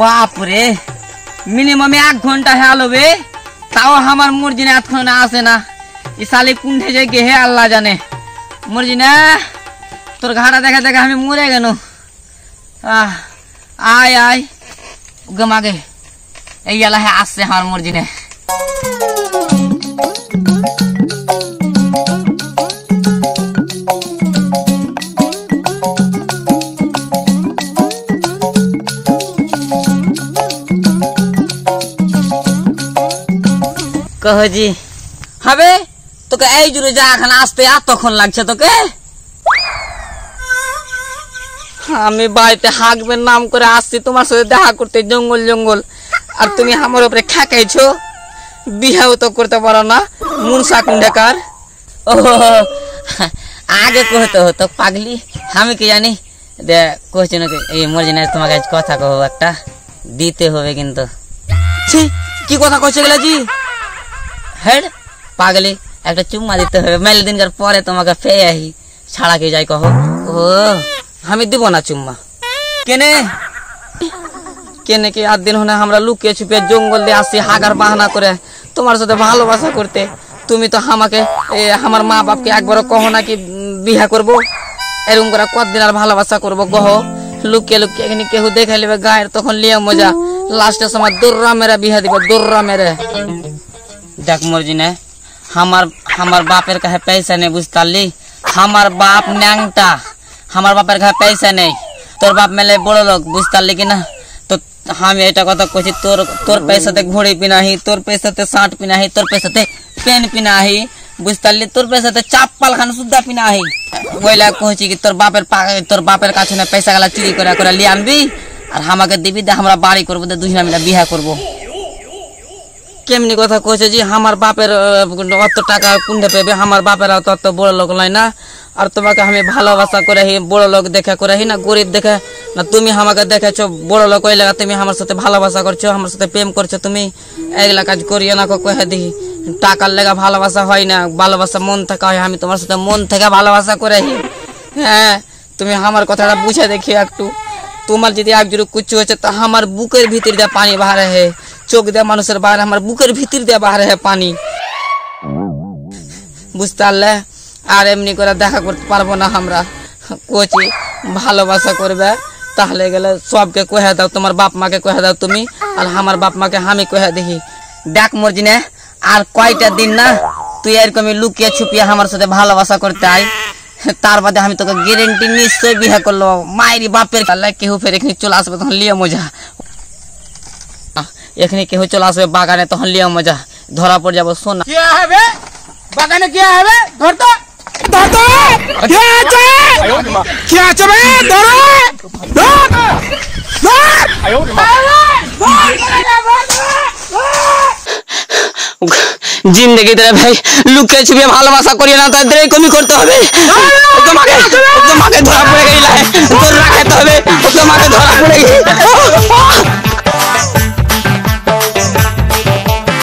বাপরে মিনিমাম এক ঘণ্টা হে আলোবে তাও আমার মর্জিনা এতক্ষণ আসে না। ই শালি কুণ্ঠে যে গে হে আল্লাহ জানে। মর্জিনা, তোর ঘাড়া দেখা দেখা আমি মরে গেল। আয় আয়। গমাগে এই এলা হে আসছে আমার মর্জিনে। কহজি হবে? তোকে এই জুড়ে যা এখন আসতে আর তখন লাগছে তোকে? আমি বাড়িতে হাঁকবের নাম করে আসছি তোমার সাথে দেখা করতে জঙ্গল জঙ্গল। আর তুমি আমার উপরে ঠেকাইছো বিহাও তো করতে পারো না মুনসা কুন্ডেকার ও আগে কহতে হতো পাগলি। আমি কি জানি? দে নাকি এই মর্জিনা তোমাকে আজ কথা কহ একটা। দিতে হবে কিন্তু। ছি কি কথা কইছে গেলা জি? হেড, পাগলি, একটা চুম্মা দিতে হবে। মেলে দিনকার পরে তোমাকে পেয়ে আহি ছাড়া কে যাই কহ। ও আমি দিব না চুম্মা। কেনে? কেনে কি আট দিন হলে আমরা লুকিয়ে ছুপিয়ে জঙ্গল দিয়ে আসি, হাগার বাহানা করে, তোমার সাথে ভালোবাসা করতে। তুমি তো আমাকে আমার মা বাপকে একবারও কহ নাকি বিয়া করব? এরকম করে কতদিন আর ভালোবাসা করব কহ? লুকিয়ে লুকিয়ে এখানে কেউ দেখে নেবে গায়ের তখন লিয়ে মজা। লাস্টের সময় দৌড়া মেরে বিয়া দিবে দৌড়া মেরে। দেখ মর্জি না আমার আমার বাপের কাছে পয়সা নেই বুঝতে পারলি আমার বাপ ন্যাংটা আমার বাপের কাছে পয়সা নেই তোর বাপ মেলে বড় লোক বুঝতে পারলি কি না তো আমি এটা কথা কইছি তোর তোর পয়সাতে ঘড়ি পিনাহি তোর পয়সাতে শার্ট পিনাহি তোর পয়সাতে পেন পিনাহি বুঝতে পারলি তোর পয়সাতে চাপ্পাল খান সুদ্ধা পিনাহি বইলা কইছি কি তোর বাপের পা- তোর বাপের কাছে না পয়সা গেলা চুরি করে করে লিয়ে আনবি আর আমাকে দিবি দে আমরা বাড়ি করবো দে দুজনা মিলে বিয়া করবো কেমনি কথা কইছে যে, আমার বাপের অত টাকা কুন্ডে পেবে? আমার বাপের অত অত বড় লোক নয় না। আর তোমাকে আমি ভালোবাসা করে হি, বড় লোক দেখে করে হি না, গরিব দেখে। না, তুমি আমাকে দেখেছ, বড় লোক ওই তুমি আমার সাথে ভালোবাসা করছ, আমার সাথে প্রেম করছ। তুমি এগুলা কাজ করিও না কহে দিহি টাকার লেগা ভালোবাসা হয় না, ভালোবাসা মন থেকে হয়। আমি তোমার সাথে মন থেকে ভালোবাসা করে হি। হ্যাঁ তুমি আমার কথাটা বুঝে দেখি একটু। তোমার যদি একজোড় কুচু হয়েছে, তা আমার বুকের ভিতর দিয়ে পানি বাহারে হে। চোখ দিয়ে মানুষের বাইরে আমার বুকের ভিতর দিয়ে বাহারে হে পানি বুঝতে পারলে আর এমনি করে দেখা করতে পারবো না আমরা কোচি ভালোবাসা করবে তাহলে গেলে সবকে কহে দাও তোমার বাপ মাকে কহে দাও তুমি আর আমার বাপ মাকে আমি কহে দেখি দেখ মর্জি নে আর কয়টা দিন না তুই এরকমই লুকিয়ে ছুপিয়ে আমার সাথে ভালোবাসা করতে আয় তার বাদে আমি তোকে গ্যারেন্টি নিশ্চয় বিয়ে করলো মায়েরই বাপের আল্লাহ কেউ ফের এখানে চলে আসবে তখন লিয়ে মজা আহ, এখনি কেহ চলে আসবে বাগানে তখন লিয়া মজা ধরা পড় যাব সোনা কি হবে বাগানে কি হবে ধর তো ধর তো কি আছে কি আছে বে ধর ধর ধর ज़िंदगी तेरा भाई लुके छुपे भालोबासा करिए ना तो तादरे कमी करते होबे। ओ तो माके ओ तो माके धरा पड़े गईला है तो राखे तो होबे। ओ तो माके धरा पड़े गई। ओ